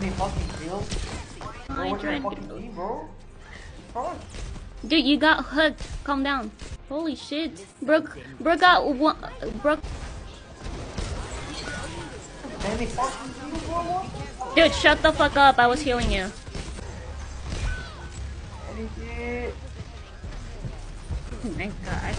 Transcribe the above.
me fucking kill. Bro, I your fucking team, bro? Fuck. Dude, you got hooked. Calm down. Holy shit. Brooke, Brooke got one. Brooke. Bro. Dude, shut the fuck up. I was healing you. Holy. Oh my god.